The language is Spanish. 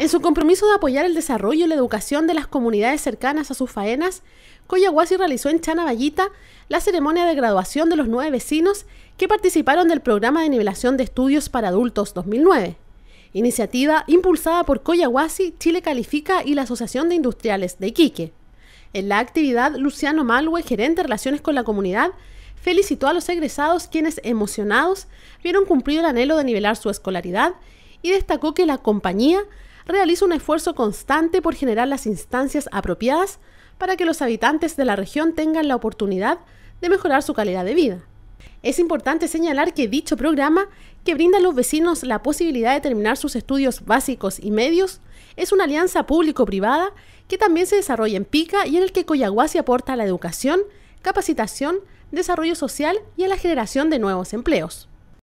En su compromiso de apoyar el desarrollo y la educación de las comunidades cercanas a sus faenas, Coyahuasi realizó en Chanavallita la ceremonia de graduación de los nueve vecinos que participaron del programa de nivelación de estudios para adultos 2009, iniciativa impulsada por Coyahuasi, Chile Califica y la Asociación de Industriales de Iquique. En la actividad, Luciano Malwe, gerente de Relaciones con la Comunidad, felicitó a los egresados quienes, emocionados, vieron cumplir el anhelo de nivelar su escolaridad y destacó que la compañía realiza un esfuerzo constante por generar las instancias apropiadas para que los habitantes de la región tengan la oportunidad de mejorar su calidad de vida. Es importante señalar que dicho programa, que brinda a los vecinos la posibilidad de terminar sus estudios básicos y medios, es una alianza público-privada que también se desarrolla en Pica y en el que Coyahuasi aporta a la educación, capacitación, desarrollo social y a la generación de nuevos empleos.